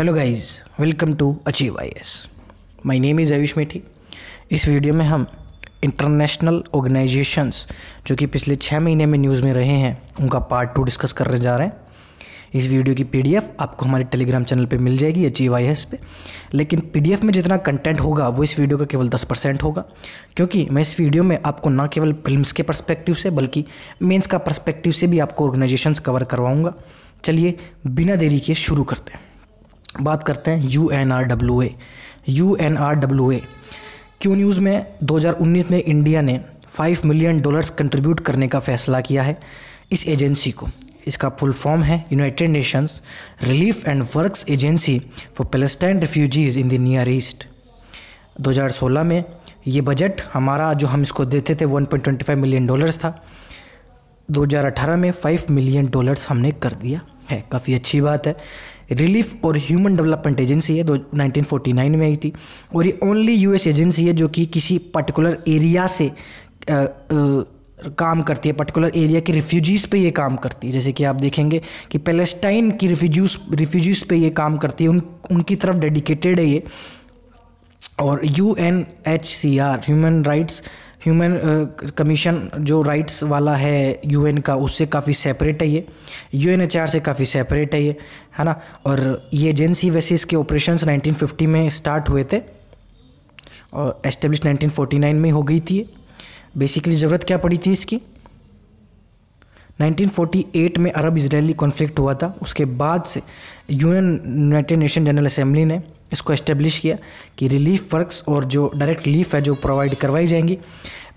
Hello guys welcome to achieve I S my name is Ayush Methi इस video में हम international organisations जो कि पिछले छः महीने में न्यूज़ में रहे हैं, उनका पार्ट टू डिस्कस करने जा रहे हैं। इस वीडियो की पीडीएफ आपको हमारे टेलीग्राम चैनल पे मिल जाएगी अचीव आई एस पे। लेकिन पीडीएफ में जितना कंटेंट होगा, वो इस वीडियो का केवल दस परसेंट होगा। क्योंकि मैं इस वीडियो में आपको ना केवल फिल्म्स के परस्पेक्टिव से, बल्कि मेंस का परस्पेक्टिव से भी आपको ऑर्गेनाइजेशंस कवर करवाऊँगा। चलिए, बिना देरी के शुरू करते हैं। बात करते हैं U N R W A U N R W A Q news में? 2019 में इंडिया ने 5 मिलियन डॉलर्स कंट्रीब्यूट करने का फैसला किया है इस एजेंसी को। इसका फुल फॉर्म है United Nations relief and works agency for Palestine refugees in the Near East 2016 में ये बजट हमारा जो हम इसको देते थे 1.25 मिलियन डॉलर्स था। 2018 में 5 मिलियन डॉलर्स हमने कर दिया। है, काफ़ी अच्छी बात है। रिलीफ और ह्यूमन डेवलपमेंट एजेंसी है दो 1949 में आई थी। और ये ओनली यूएस एजेंसी है जो कि किसी पर्टिकुलर एरिया से आ, आ, काम करती है। पर्टिकुलर एरिया के रिफ्यूजीज़ पे ये काम करती है। जैसे कि आप देखेंगे कि पैलेस्टाइन की रिफ्यूजीज रिफ्यूजीज़ पे ये काम करती है। उन उनकी तरफ़ डेडिकेटेड है ये। और U N H C R human rights human commission जो राइट्स वाला है यूएन का, उससे काफ़ी सेपरेट है ये। यू एन एच आर से काफ़ी सेपरेट है ये, है ना? और ये एजेंसी वैसे इसके ऑपरेशंस 1950 में स्टार्ट हुए थे और एस्टेब्लिश 1949 में हो गई थी बेसिकली ज़रूरत क्या पड़ी थी इसकी? 1948 में अरब इसराइली कॉन्फ्लिक्ट हुआ था, उसके बाद से UN, United Nation general assembly ने इसको इस्टेब्लिश किया कि रिलीफ वर्क्स और जो डायरेक्ट रिलीफ है जो प्रोवाइड करवाई जाएँगी।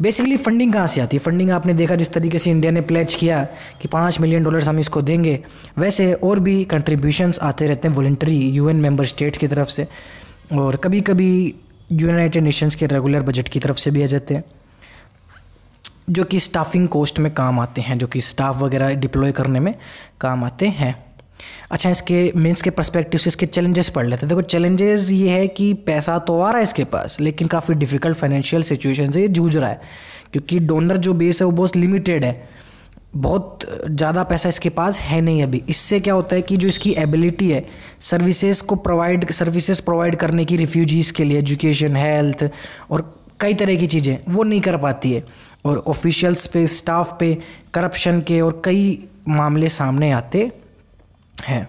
बेसिकली फंडिंग कहाँ से आती है? फंडिंग आपने देखा जिस तरीके से इंडिया ने प्लेज किया कि पाँच मिलियन डॉलर्स हम इसको देंगे, वैसे और भी कंट्रीब्यूशंस आते रहते हैं वॉल्ट्री यूएन मेंबर स्टेट्स की तरफ़ से और कभी कभी यूनाइटेड नेशंस के रेगुलर बजट की तरफ़ से भी आ जाते हैं। जो कि स्टाफिंग कोस्ट में काम आते हैं, जो कि स्टाफ वगैरह डिप्लॉय करने में काम आते हैं। अच्छा इसके मीन्स के परस्पेक्टिव से इसके चैलेंजेस पढ़ लेते हैं। देखो चैलेंजेस ये है कि पैसा तो आ रहा है इसके पास, लेकिन काफ़ी डिफ़िकल्ट फाइनेंशियल सिचुएशन से ये जूझ रहा है। क्योंकि डोनर जो बेस है, वो बहुत लिमिटेड है। बहुत ज़्यादा पैसा इसके पास है नहीं अभी। इससे क्या होता है कि जो इसकी एबिलिटी है सर्विसेज़ को प्रोवाइड सर्विसेज़ प्रोवाइड करने की रिफ्यूजीज़ के लिए एजुकेशन हेल्थ और कई तरह की चीज़ें, वो नहीं कर पाती है। और ऑफिशियल्स पे स्टाफ पे करप्शन के और कई मामले सामने आते हैं।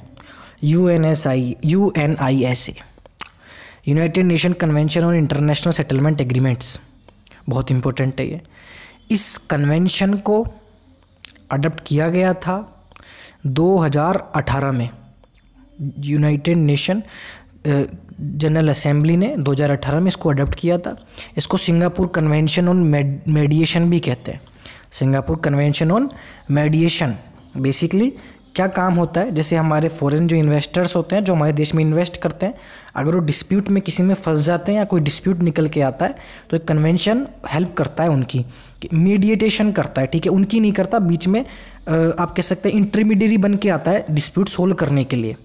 U N S I U N I S A United Nation convention on international settlement agreements बहुत इंपॉर्टेंट है ये। इस कन्वेंशन को अडप्ट किया गया था 2018 में। यूनाइटेड नेशन जनरल असेंबली ने 2018 में इसको अडॉप्ट किया था। इसको सिंगापुर कन्वेंशन ऑन मेडिएशन भी कहते हैं। Singapore convention on mediation basically क्या काम होता है? जैसे हमारे फॉरेन जो इन्वेस्टर्स होते हैं, जो हमारे देश में इन्वेस्ट करते हैं, अगर वो डिस्प्यूट में किसी में फंस जाते हैं या कोई डिस्प्यूट निकल के आता है तो एक कन्वेंशन हेल्प करता है उनकी मीडिएटेशन करता है, ठीक है? उनकी नहीं करता, बीच में आप कह सकते हैं इंटरमीडियरी बन के आता है डिस्प्यूट सोल्व करने के लिए।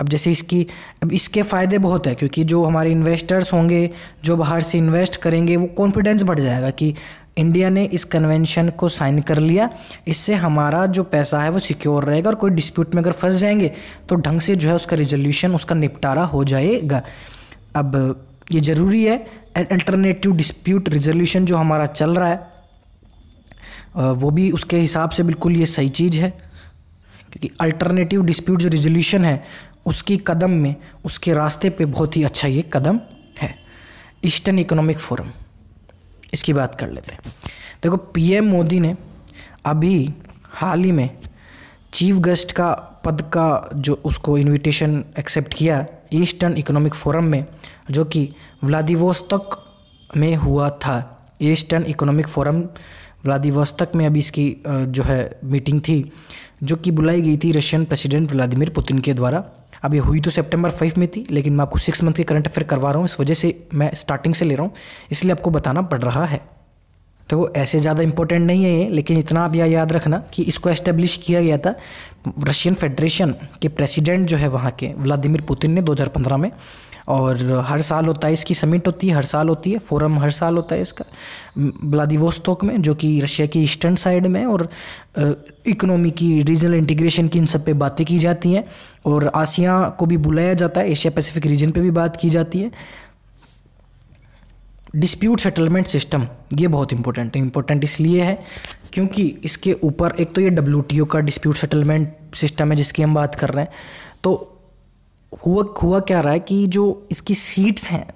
अब जैसे इसकी, अब इसके फ़ायदे बहुत है, क्योंकि जो हमारे इन्वेस्टर्स होंगे, जो बाहर से इन्वेस्ट करेंगे, वो कॉन्फिडेंस बढ़ जाएगा कि इंडिया ने इस कन्वेंशन को साइन कर लिया। इससे हमारा जो पैसा है वो सिक्योर रहेगा और कोई डिस्प्यूट में अगर फंस जाएँगे तो ढंग से जो है उसका रिजोल्यूशन, उसका निपटारा हो जाएगा। अब ये ज़रूरी है अल्टरनेटिव डिस्प्यूट रिजोल्यूशन जो हमारा चल रहा है वो भी उसके हिसाब से बिल्कुल ये सही चीज़ है। क्योंकि अल्टरनेटिव डिस्प्यूट जो रिजोल्यूशन है, उसकी कदम में, उसके रास्ते पे बहुत ही अच्छा ये कदम है। Eastern economic forum. इसकी बात कर लेते हैं। देखो, पीएम मोदी ने अभी हाल ही में चीफ गेस्ट का पद का जो उसको इनविटेशन एक्सेप्ट किया ईस्टर्न इकोनॉमिक फोरम में, जो कि व्लादिवोस्तक में हुआ था। ईस्टर्न इकोनॉमिक फोरम व्लादिवोस्तक में अभी इसकी जो है मीटिंग थी, जो कि बुलाई गई थी रशियन प्रेसिडेंट व्लादिमीर पुतिन के द्वारा। अब ये हुई तो सितंबर फाइव में थी, लेकिन मैं आपको सिक्स मंथ के करंट अफेयर करवा रहा हूँ, इस वजह से मैं स्टार्टिंग से ले रहा हूँ, इसलिए आपको बताना पड़ रहा है। तो ऐसे ज़्यादा इंपॉर्टेंट नहीं है ये, लेकिन इतना आप यह याद रखना कि इसको एस्टेब्लिश किया गया था रशियन फेडरेशन के प्रेसिडेंट जो है वहाँ के व्लादिमिर पुतिन ने 2015 में। और हर साल होता है, इसकी समिट होती है, हर साल होती है फोरम हर साल होता है इसका, व्लादिवोस्तोक में, जो कि रशिया की ईस्टर्न साइड में और इकोनॉमी की रीजनल इंटीग्रेशन की इन सब पे बातें की जाती हैं और आसिया को भी बुलाया जाता है, एशिया पैसिफिक रीजन पे भी बात की जाती है। डिस्प्यूट सेटलमेंट सिस्टम ये बहुत इंपॉर्टेंट है इंपॉर्टेंट इसलिए है क्योंकि इसके ऊपर एक तो ये डब्ल्यू का डिस्प्यूट सेटलमेंट सिस्टम है जिसकी हम बात कर रहे हैं। तो हुआ हुआ क्या रहा है कि जो इसकी सीट्स हैं,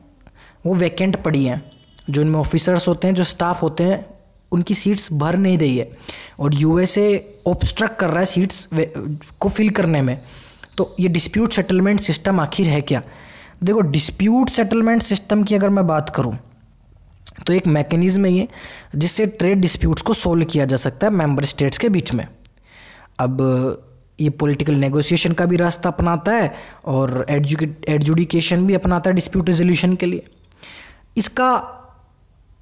वो वैकेंट पड़ी हैं। जो इनमें ऑफिसर्स होते हैं, जो स्टाफ होते हैं, उनकी सीट्स भर नहीं रही है। और यूएसए ऑब्स्ट्रक्ट कर रहा है सीट्स को फिल करने में। तो ये डिस्प्यूट सेटलमेंट सिस्टम आखिर है क्या? देखो डिस्प्यूट सेटलमेंट सिस्टम की अगर मैं बात करूँ तो एक मैकेनिज्म है ये, जिससे ट्रेड डिस्प्यूट्स को सोल्व किया जा सकता है मेंबर स्टेट्स के बीच में। अब ये पॉलिटिकल नेगोशिएशन का भी रास्ता अपनाता है और एडजुडिकेशन भी अपनाता है डिस्प्यूट रेजोल्यूशन के लिए। इसका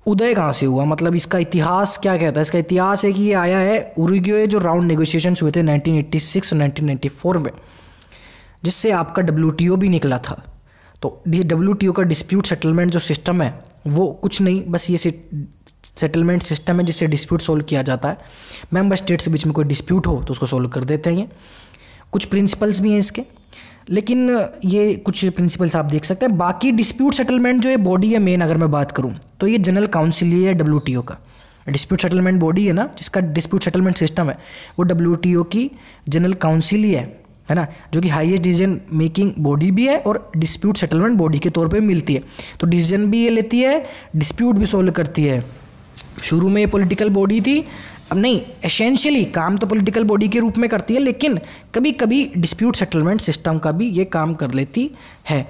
उदय कहाँ से हुआ? मतलब इसका इतिहास क्या कहता है? इसका इतिहास है कि ये आया है उरुग्वे, जो राउंड नेगोशिएशन हुए थे 1986 और 1994 में, जिससे आपका डब्ल्यू भी निकला था। तो ये डब्ल्यू का डिस्प्यूट सेटलमेंट जो सिस्टम है, वो कुछ नहीं, बस ये सेटलमेंट सिस्टम है जिससे डिस्प्यूट सोल्व किया जाता है। मेंबर स्टेट्स के बीच में कोई डिस्प्यूट हो तो उसको सोल्व कर देते हैं ये। कुछ प्रिंसिपल्स भी हैं इसके। लेकिन ये कुछ प्रिंसिपल्स आप देख सकते हैं। बाकी डिस्प्यूट सेटलमेंट जो है बॉडी है मेन अगर मैं बात करूँ तो ये जनरल काउंसिल है डब्ल्यू का। डिस्प्यूट सेटलमेंट बॉडी है ना, जिसका डिस्प्यूट सेटलमेंट सिस्टम है, वो डब्ल्यू की जनरल काउंसिल ही है है ना? जो कि हाईएस्ट डिसीज़न मेकिंग बॉडी भी है और डिस्प्यूट सेटलमेंट बॉडी के तौर पे मिलती है। तो डिसीज़न भी ये लेती है डिस्प्यूट भी सोल्व करती है। शुरू में ये पॉलिटिकल बॉडी थी। अब नहीं एसेंशियली काम तो पॉलिटिकल बॉडी के रूप में करती है, लेकिन कभी कभी डिस्प्यूट सेटलमेंट सिस्टम का भी ये काम कर लेती है।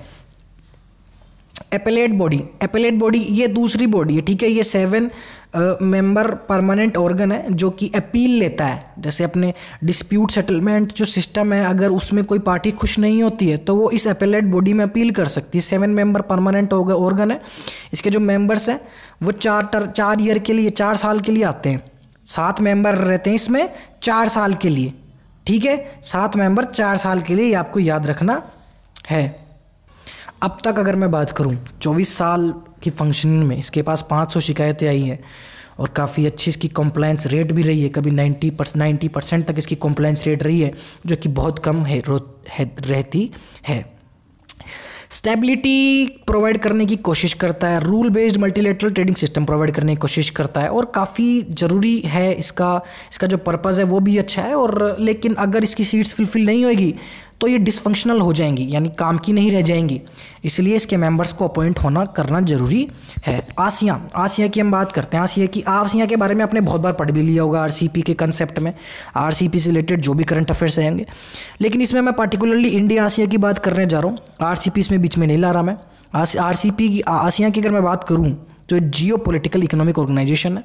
एपेलेट बॉडी एपेलेट बॉडी ये दूसरी बॉडी है, ठीक है, ये सेवन मेंबर परमानेंट ऑर्गन है जो कि अपील लेता है। जैसे अपने डिस्प्यूट सेटलमेंट जो सिस्टम है, अगर उसमें कोई पार्टी खुश नहीं होती है तो वो इस अपेलेट बॉडी में अपील कर सकती है। सेवन मेंबर परमानेंट ऑर्गन है। इसके जो मेंबर्स हैं, वो चार टर, चार ईयर के लिए, चार साल के लिए आते हैं। सात मेंबर रहते हैं इसमें, चार साल के लिए। ठीक है? सात मेंबर चार साल के लिए आपको याद रखना है। अब तक अगर मैं बात करूँ 24 साल की फंक्शनिंग में इसके पास 500 शिकायतें आई हैं और काफ़ी अच्छी इसकी कंप्लाइंस रेट भी रही है। कभी 90 परसेंट नाइन्टी परसेंट तक इसकी कंप्लाइंस रेट रही है जो कि बहुत कम है, है रहती है। स्टेबिलिटी प्रोवाइड करने की कोशिश करता है rule based multilateral trading system provide करने की कोशिश करता है और काफ़ी ज़रूरी है इसका इसका जो पर्पज़ है वो भी अच्छा है और लेकिन अगर इसकी सीट्स फुलफिल नहीं होगी तो ये डिसफंक्शनल हो जाएँगी, यानी काम की नहीं रह जाएँगी। इसलिए इसके मेंबर्स को अपॉइंट होना करना ज़रूरी है। आसिया आसिया की हम बात करते हैं। आसिया की, आसिया के बारे में आपने बहुत बार पढ़ भी लिया होगा आरसीपी के कंसेप्ट में। आरसीपी से रिलेटेड जो भी करंट अफेयर्स आएँगे लेकिन इसमें मैं पर्टिकुलरली इंडिया आसिया की बात करने जा रहा हूँ। आर इसमें बीच में नहीं ला रहा मैं। आरसीपी की आसिया की अगर मैं बात करूँ तो जियो पोलिटिकल इकोनॉमिक ऑर्गेनाइजेशन है।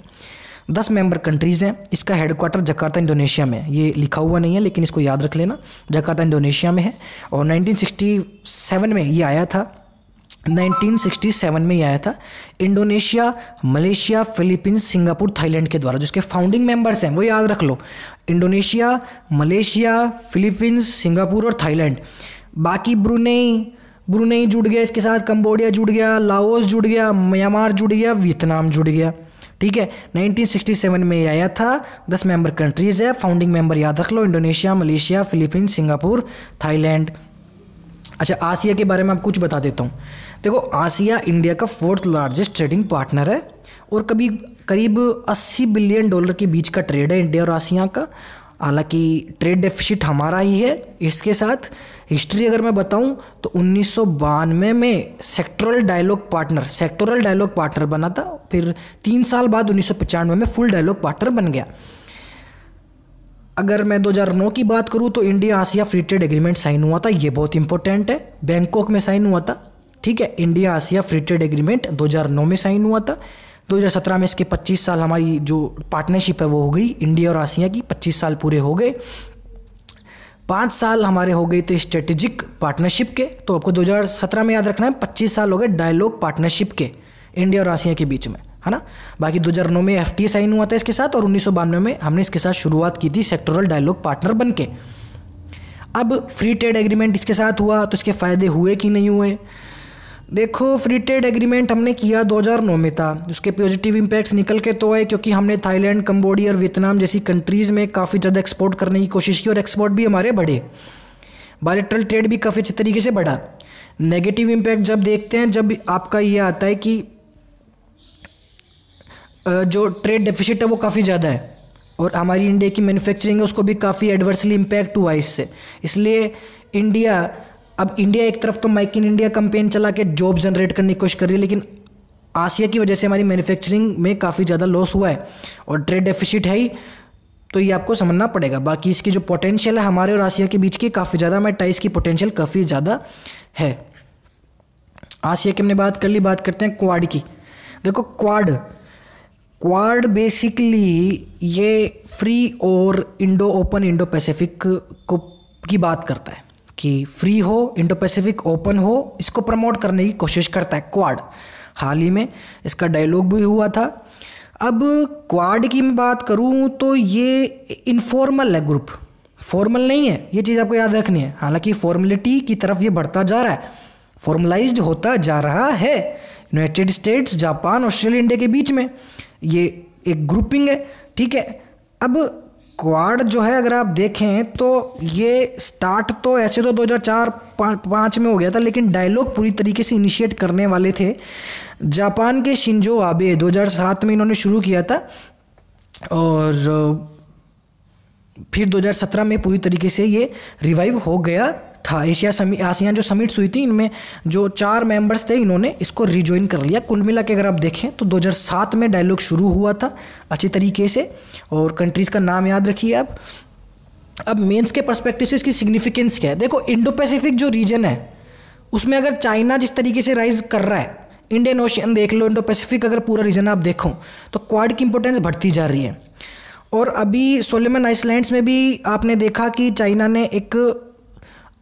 दस मेंबर कंट्रीज़ हैं। इसका हेडक्वार्टर जकार्ता, इंडोनेशिया में ये लिखा हुआ नहीं है, लेकिन इसको याद रख लेना। जकार्ता, इंडोनेशिया में है। और 1967 में ये आया था। 1967 में ये आया था। Indonesia, Malaysia, Philippines, Singapore, Thailand के द्वारा जिसके फाउंडिंग मेंबर्स हैं, वो याद रख लो। इंडोनेशिया, मलेशिया, फिलीपींस, सिंगापुर और थाईलैंड। बाकी ब्रुनेई ब्रुनेई जुड़ गया इसके साथ, कंबोडिया जुड़ गया, लाओस जुड़ गया, म्यांमार जुड़ गया, वियतनाम जुड़ गया। ठीक है? 1967 में ये आया था। दस मेंबर कंट्रीज़ है। फाउंडिंग मेंबर याद रख लो। Indonesia, Malaysia, Philippines, Singapore, Thailand. अच्छा आसिया के बारे में आप कुछ बता देता हूँ। देखो, आसिया इंडिया का फोर्थ लार्जेस्ट ट्रेडिंग पार्टनर है और कभी करीब 80 बिलियन डॉलर के बीच का ट्रेड है इंडिया और आसिया का। हालाँकि ट्रेड डेफिसिट हमारा ही है, इसके साथ हिस्ट्री अगर मैं बताऊँ तो उन्नीस सौ बानवे में sectoral dialogue partner sectoral dialogue partner बना था, फिर तीन साल बाद उन्नीस में फुल डायलॉग पार्टनर बन गया। अगर मैं 2009 की बात करूँ तो India ASEAN free trade agreement sign हुआ था, ये बहुत इंपॉर्टेंट है बैंकॉक में साइन हुआ था, ठीक है India ASEAN free trade agreement 2009 में साइन हुआ था। 2017 में इसके 25 साल हमारी जो पार्टनरशिप है वो हो गई, इंडिया और आसिया की 25 साल पूरे हो गए। पाँच साल हमारे हो गए थे स्ट्रेटेजिक पार्टनरशिप के। तो आपको 2017 में याद रखना है 25 साल हो गए डायलॉग पार्टनरशिप के, इंडिया और आसिया के बीच में, है ना? बाकी 2009 में एफटीए साइन हुआ था इसके साथ और उन्नीस सौ बानवे में हमने इसके साथ शुरुआत की थी सेक्टोरल डायलॉग पार्टनर बन के अब फ्री ट्रेड एग्रीमेंट इसके साथ हुआ तो इसके फ़ायदे हुए कि नहीं हुए? देखो फ्री ट्रेड एग्रीमेंट हमने किया 2009 में था। उसके पॉजिटिव इम्पैक्ट्स निकल के तो आए, क्योंकि हमने थाईलैंड, कम्बोडिया और वियतनाम जैसी कंट्रीज़ में काफ़ी ज़्यादा एक्सपोर्ट करने की कोशिश की और एक्सपोर्ट भी हमारे बढ़े। बायोलेट्रल ट्रेड भी काफ़ी अच्छे तरीके से बढ़ा। नेगेटिव इम्पैक्ट जब देखते हैं, जब आपका ये आता है कि जो ट्रेड डेफिसिट है वो काफ़ी ज़्यादा है और हमारी इंडिया की मैन्युफैक्चरिंग है, उसको भी काफ़ी एडवर्सली इम्पैक्ट हुआ इससे। इसलिए इंडिया अब इंडिया एक तरफ़ तो माइक इन इंडिया कंपेन चला के जॉब जनरेट करने की कोशिश कर रही है, लेकिन आसिया की वजह से हमारी मैन्युफैक्चरिंग में काफ़ी ज़्यादा लॉस हुआ है और ट्रेड डेफिसिट है ही तो ये आपको समझना पड़ेगा। बाकी इसकी जो पोटेंशियल है हमारे और आसिया के बीच की, काफ़ी ज़्यादा हमारे टाइस की पोटेंशियल काफ़ी ज़्यादा है। आसिया की हमने बात कर ली, बात करते हैं क्वाड की। देखो क्वाड क्वाड बेसिकली ये फ्री और इंडो ओपन इंडो पैसिफिक को की बात करता है। कि फ्री हो इंडो पैसिफिक ओपन हो, इसको प्रमोट करने की कोशिश करता है क्वाड हाल ही में इसका डायलॉग भी हुआ था। अब क्वाड की मैं बात करूँ तो ये इनफॉर्मल है ग्रुप फॉर्मल नहीं है, ये चीज़ आपको याद रखनी है। हालाँकि फॉर्मलिटी की तरफ़ ये बढ़ता जा रहा है। फॉर्मलाइज्ड होता जा रहा है United States Japan Australia India के बीच में। ये एक ग्रुपिंग है, ठीक है? अब क्वाड जो है, अगर आप देखें तो ये स्टार्ट तो ऐसे तो 2004 पाँच में हो गया था, लेकिन डायलॉग पूरी तरीके से इनिशिएट करने वाले थे। जापान के शिंजो आबे 2007 में इन्होंने शुरू किया था, और, फिर 2017 में पूरी तरीके से ये रिवाइव हो गया। था। एशिया समी, आसियान जो समिट्स हुई थी, इनमें जो चार मेंबर्स थे, इन्होंने इसको रिज्वाइन कर लिया। कुल मिला के अगर आप देखें तो 2007 में डायलॉग शुरू हुआ था, अच्छी तरीके से। और कंट्रीज़ का नाम याद रखिए आप। अब मेंस के परस्पेक्टिव से इसकी सिग्निफिकेंस क्या है? देखो इंडो पैसिफिक जो रीजन है, उसमें अगर चाइना जिस तरीके से राइज कर रहा है इंडियन ओशियन देख लो इंडो पैसिफिक अगर पूरा रीजन आप देखो तो क्वाड की इंपॉर्टेंस बढ़ती जा रही है। और अभी सोलेमन आइसलैंड्स में भी आपने देखा कि चाइना ने एक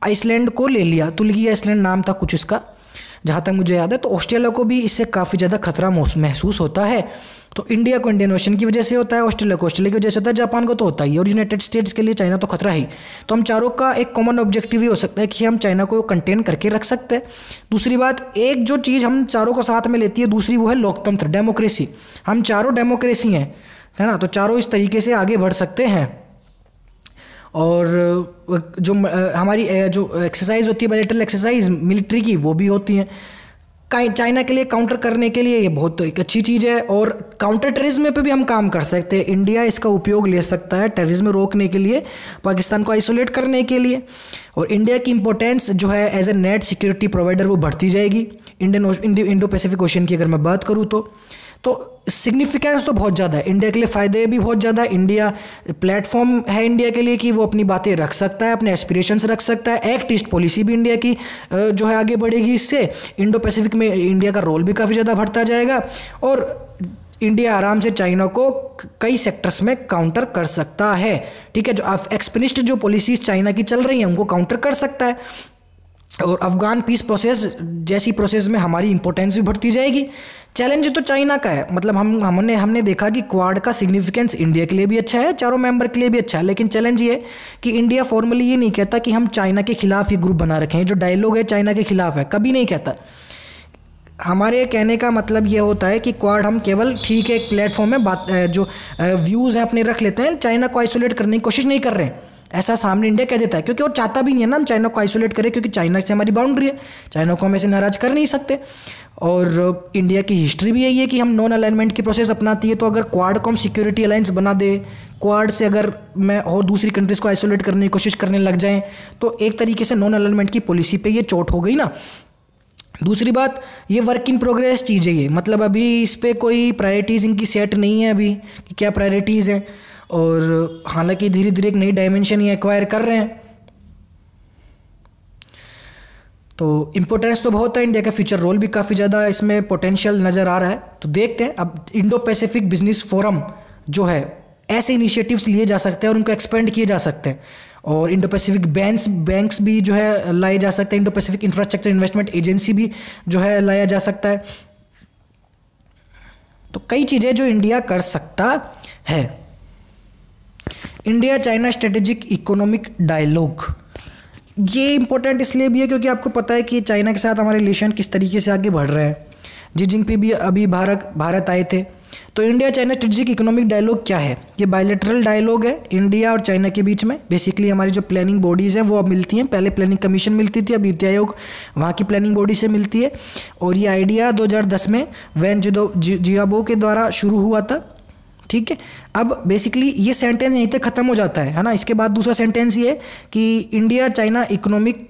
आइसलैंड को ले लिया। तुलगी आइसलैंड नाम था कुछ इसका। जहाँ तक मुझे याद है तो ऑस्ट्रेलिया को भी इससे काफ़ी ज़्यादा खतरा महसूस होता है। तो इंडिया को इंडियन ओशन की वजह से होता है, ऑस्ट्रेलिया को ऑस्ट्रेलिया की वजह से होता है, जापान को तो होता ही और यूनाइटेड स्टेट्स के लिए चाइना तो खतरा ही। तो हम चारों का एक कॉमन ऑब्जेक्टिव ही हो सकता है कि हम चाइना को कंटेन करके रख सकते हैं। दूसरी बात, एक जो चीज़ हम चारों को साथ में लेती है, दूसरी वो है लोकतंत्र डेमोक्रेसी हम चारों डेमोक्रेसी हैं, है ना? तो चारों इस तरीके से आगे बढ़ सकते हैं। और जो हमारी जो एक्सरसाइज होती है बायोलेटरल एक्सरसाइज मिलिट्री की, वो भी होती हैं। चाइना के लिए काउंटर करने के लिए ये बहुत तो एक अच्छी चीज़ है और काउंटर टेररिज्म पे भी हम काम कर सकते हैं। इंडिया इसका उपयोग ले सकता है टेररिज्म रोकने के लिए, पाकिस्तान को आइसोलेट करने के लिए। और इंडिया की इंपॉर्टेंस जो है as a net security provider वो बढ़ती जाएगी। इंडियन इंडो पैसिफिक ओशन की अगर मैं बात करूँ तो। तो सिग्निफिकेंस तो बहुत ज़्यादा है। इंडिया के लिए फ़ायदे भी बहुत ज़्यादा है। इंडिया प्लेटफॉर्म है इंडिया के लिए कि वो अपनी बातें रख सकता है, अपने एस्पिरेशंस रख सकता है। एक्ट ईस्ट पॉलिसी भी इंडिया की जो है आगे बढ़ेगी इससे। इंडो पैसिफिक में इंडिया का रोल भी काफ़ी ज़्यादा बढ़ता जाएगा और इंडिया आराम से चाइना को कई सेक्टर्स में काउंटर कर सकता है। ठीक है, जो एक्सपिनिस्ट जो पॉलिसीज़ चाइना की चल रही हैं, उनको काउंटर कर सकता है। और अफगान पीस प्रोसेस जैसी प्रोसेस में हमारी इंपॉर्टेंस भी बढ़ती जाएगी। चैलेंज तो चाइना का है। मतलब हम, हमने हमने देखा कि क्वाड का सिग्निफिकेंस इंडिया के लिए भी अच्छा है, चारों मेंबर के लिए भी अच्छा है। लेकिन चैलेंज ये कि इंडिया फॉर्मली ये नहीं कहता कि हम चाइना के खिलाफ ये ग्रुप बना रखे जो डायलॉग है चाइना के खिलाफ है, कभी नहीं कहता। हमारे कहने का मतलब ये होता है कि क्वाड हम केवल ठीक है, एक प्लेटफॉर्म में बात, जो व्यूज़ हैं, अपने रख लेते हैं। चाइना को आइसोलेट करने की कोशिश नहीं कर रहे हैं। ऐसा सामने इंडिया कह देता है, क्योंकि वो चाहता भी नहीं है ना हम चाइना को आइसोलेट करें, क्योंकि चाइना से हमारी बाउंड्री है। चाइना को हम ऐसे नाराज़ कर नहीं सकते। और इंडिया की हिस्ट्री भी यही है कि हम नॉन अलाइनमेंट की प्रोसेस अपनाती है तो अगर क्वाड को हम सिक्योरिटी अलायंस बना दे क्वाड से अगर मैं और दूसरी कंट्रीज़ को आइसोलेट करने की कोशिश करने लग जाएँ तो एक तरीके से नॉन अलाइनमेंट की पॉलिसी पे ये चोट हो गई ना। दूसरी बात, ये वर्क इन प्रोग्रेस चीज़ है ये। मतलब अभी इस पर कोई प्रायोरिटीज़ इनकी सेट नहीं है अभी, कि क्या प्रायोरिटीज़ हैं। और हालाँकि धीरे धीरे एक नई डायमेंशन ये एक्वायर कर रहे हैं। तो इम्पोर्टेंस तो बहुत है इंडिया का फ्यूचर रोल भी काफ़ी ज़्यादा इसमें पोटेंशियल नज़र आ रहा है। तो देखते हैं, अब इंडो पैसिफिक बिज़नेस फोरम जो है, ऐसे इनिशिएटिव्स लिए जा सकते हैं और उनको एक्सपेंड किए जा सकते हैं। और इंडो पैसिफिक बैंक्स बैंक्स भी जो है, लाए जा सकते हैं। Indo Pacific infrastructure investment agency भी जो है, लाया जा सकता है। तो कई चीज़ें जो इंडिया कर सकता है। India China strategic economic dialogue ये इंपॉर्टेंट इसलिए भी है क्योंकि आपको पता है कि चाइना के साथ हमारे रिलेशन किस तरीके से आगे बढ़ रहे हैं। जी जिंगपी भी अभी भारत भारत आए थे। तो India China strategic economic dialogue क्या है? ये बायोलेटरल डायलॉग है इंडिया और चाइना के बीच में। बेसिकली हमारी जो प्लानिंग बॉडीज़ हैं वो अब मिलती हैं। पहले प्लानिंग कमीशन मिलती थी, अब नीति आयोग वहाँ की प्लानिंग बॉडी से मिलती है। और ये आइडिया 2010 में वैन जिदो जियाबो के द्वारा शुरू हुआ था। ठीक है? अब बेसिकली ये सेंटेंस यहीं तक ख़त्म हो जाता है है ना? इसके बाद दूसरा सेंटेंस ये कि India China economic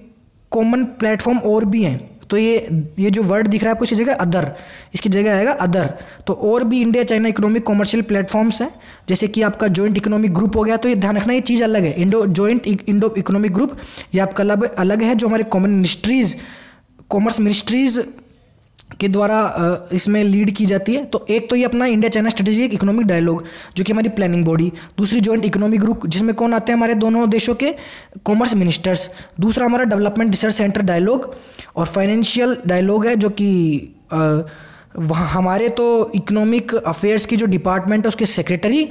common platform और भी हैं। तो ये ये जो वर्ड दिख रहा है आपको, इसकी जगह अदर इसकी जगह आएगा अदर तो और भी India China economic commercial platforms हैं। जैसे कि आपका जॉइंट इकोनॉमिक ग्रुप हो गया तो ये ध्यान रखना, ये चीज़ अलग है। Indo joint Indo economic group ये आपका अलग अलग है, जो हमारे कॉमन मिनिस्ट्रीज़ कॉमर्स मिनिस्ट्रीज़ के द्वारा इसमें लीड की जाती है। तो एक तो ये अपना India China strategic economic dialogue जो कि हमारी प्लानिंग बॉडी दूसरी जॉइंट इकोनॉमिक ग्रुप जिसमें कौन आते हैं हमारे दोनों देशों के कॉमर्स मिनिस्टर्स दूसरा हमारा डेवलपमेंट रिसर्च सेंटर डायलॉग और फाइनेंशियल डायलॉग है, जो कि वहाँ हमारे तो इकोनॉमिक अफेयर्स की जो डिपार्टमेंट है, उसके सेक्रेटरी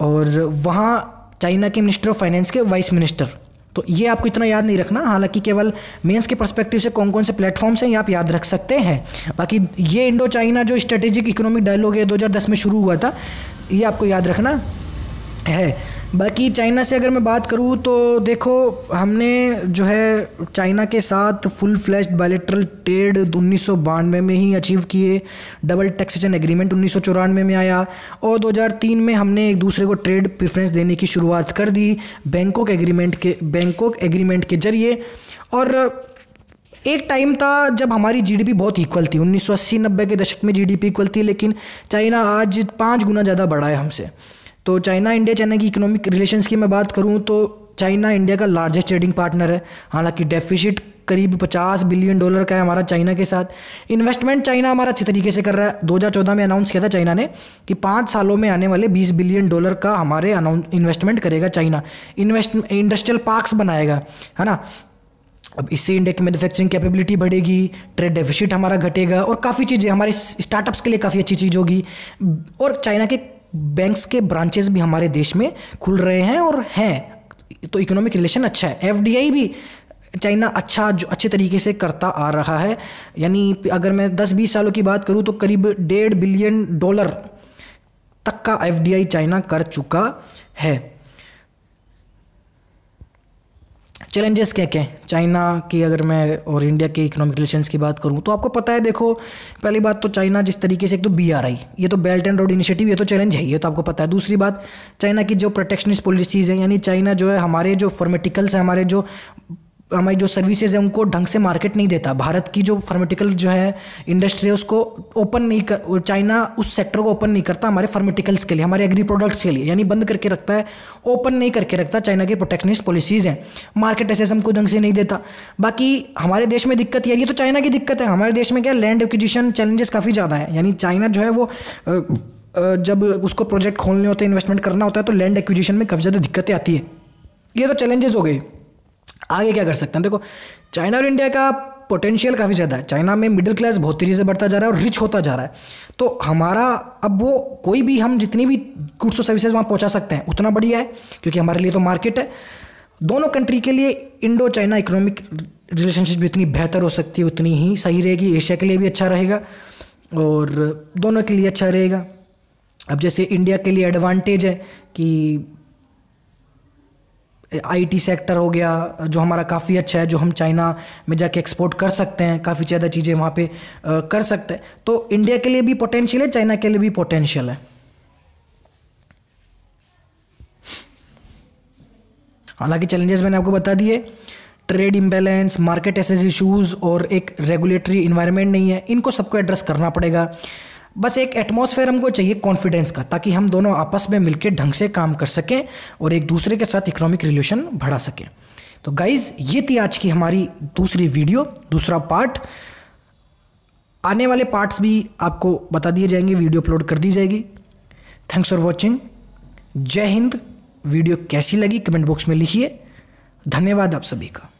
और वहाँ चाइना के मिनिस्टर ऑफ़ फाइनेंस के वाइस मिनिस्टर तो ये आपको इतना याद नहीं रखना, हालाँकि केवल मेंस के परस्पेक्टिव से कौन कौन से प्लेटफॉर्म्स हैं ये आप याद रख सकते हैं। बाकी ये इंडो चाइना जो स्ट्रेटेजिक इकोनॉमिक डायलॉग है 2010 में शुरू हुआ था, ये आपको याद रखना है। बाकी चाइना से अगर मैं बात करूँ तो देखो, हमने जो है चाइना के साथ फुल फ्लैश बायोलेट्रल ट्रेड उन्नीस सौ बानवे में ही अचीव किए। डबल टैक्सेशन एग्रीमेंट उन्नीस सौ चौरानवे में आया और 2003 में हमने एक दूसरे को ट्रेड प्रेफरेंस देने की शुरुआत कर दी बैंकॉक एग्रीमेंट के बैंकॉक एग्रीमेंट के ज़रिए। और एक टाइम था जब हमारी जीडीपी बहुत इक्वल थी 1980 नब्बे के दशक में जीडीपी इक्वल थी, लेकिन चाइना आज पाँच गुना ज़्यादा बढ़ा है हमसे। तो चाइना इंडिया चाइना की इकोनॉमिक रिलेशंस की मैं बात करूँ तो चाइना इंडिया का लार्जेस्ट ट्रेडिंग पार्टनर है। हालाँकि डेफिसिट करीब 50 बिलियन डॉलर का है हमारा चाइना के साथ। इन्वेस्टमेंट चाइना हमारा अच्छे तरीके से कर रहा है। 2014 में अनाउंस किया था चाइना ने कि पाँच सालों में आने वाले 20 बिलियन डॉलर का हमारे इन्वेस्टमेंट करेगा चाइना। इन्वेस्ट इंडस्ट्रियल पार्क्स बनाएगा, है ना? अब इससे इंडिया की मैन्युफैक्चरिंग कैपेबिलिटी बढ़ेगी ट्रेड डेफिसिट हमारा घटेगा और काफ़ी चीज़ें, हमारे स्टार्टअप्स के लिए काफ़ी अच्छी चीज़ होगी। और चाइना के बैंक्स के ब्रांचेस भी हमारे देश में खुल रहे हैं और हैं। तो इकोनॉमिक रिलेशन अच्छा है। एफडीआई भी चाइना अच्छा जो अच्छे तरीके से करता आ रहा है। यानी अगर मैं 10-20 सालों की बात करूँ तो करीब डेढ़ बिलियन डॉलर तक का एफडीआई चाइना कर चुका है। चैलेंजेस क्या क्या हैं? चाइना की अगर मैं और इंडिया के इकोनॉमिक रिलेशंस की बात करूँ तो आपको पता है, देखो, पहली बात तो चाइना जिस तरीके से एक तो बी आर आई ये तो बेल्ट एंड रोड इनिशिएटिव ये तो चैलेंज है ये तो आपको पता है। दूसरी बात चाइना की जो प्रोटेक्शनिस्ट पॉलिसीज़ हैं, यानी चाइना जो है, हमारे जो फॉर्मेटिकल्स हैं, हमारे जो हमारी जो सर्विसेज़ है, उनको ढंग से मार्केट नहीं देता। भारत की जो फार्मेटिकल जो है इंडस्ट्री है, उसको ओपन नहीं कर चाइना उस सेक्टर को ओपन नहीं करता हमारे फार्मेटिकल्स के लिए, हमारे एग्री प्रोडक्ट्स के लिए। यानी बंद करके रखता है ओपन नहीं करके रखता चाइना की प्रोटेक्शनिस्ट पॉलिसीज़ हैं। मार्केट ऐसे हमको ढंग से नहीं देता। बाकी हमारे देश में दिक्कत ये तो चाइना की दिक्कत है। हमारे देश में क्या लैंड एक्विजिशन चैलेंजेस काफ़ी ज़्यादा है। यानी चाइना जो है, वो जब उसको प्रोजेक्ट खोलने होते हैं इन्वेस्टमेंट करना होता है तो लैंड एक्विजिशन में काफ़ी ज़्यादा दिक्कतें आती है। ये तो चैलेंजेस हो गई। आगे क्या कर सकते हैं? देखो, चाइना और इंडिया का पोटेंशियल काफ़ी ज़्यादा है। चाइना में मिडिल क्लास बहुत तेज़ी से बढ़ता जा रहा है और रिच होता जा रहा है। तो हमारा अब वो कोई भी हम जितनी भी गुड्स और सर्विसेज़ वहाँ पहुँचा सकते हैं, उतना बढ़िया है, क्योंकि हमारे लिए तो मार्केट है। दोनों कंट्री के लिए इंडो चाइना इकोनॉमिक रिलेशनशिप जितनी बेहतर हो सकती है, उतनी ही सही रहेगी। एशिया के लिए भी अच्छा रहेगा और दोनों के लिए अच्छा रहेगा। अब जैसे इंडिया के लिए एडवांटेज है कि आईटी सेक्टर हो गया, जो हमारा काफ़ी अच्छा है, जो हम चाइना में जाके एक्सपोर्ट कर सकते हैं, काफ़ी ज़्यादा चीज़ें वहाँ पे कर सकते हैं। तो इंडिया के लिए भी पोटेंशियल है, चाइना के लिए भी पोटेंशियल है? हालाँकि चैलेंजेस मैंने आपको बता दिए trade imbalance market access issues और एक रेगुलेटरी इन्वायरमेंट नहीं है, इनको सबको एड्रेस करना पड़ेगा। बस एक एटमॉस्फेयर हमको चाहिए कॉन्फिडेंस का, ताकि हम दोनों आपस में मिलकर ढंग से काम कर सकें और एक दूसरे के साथ इकोनॉमिक रिलेशन बढ़ा सकें। तो गाइज़ ये थी आज की हमारी दूसरी वीडियो दूसरा पार्ट आने वाले पार्ट्स भी आपको बता दिए जाएँगे वीडियो अपलोड कर दी जाएगी। थैंक्स फॉर वॉचिंग जय हिंद। वीडियो कैसी लगी? कमेंट बॉक्स में लिखिए। धन्यवाद आप सभी का।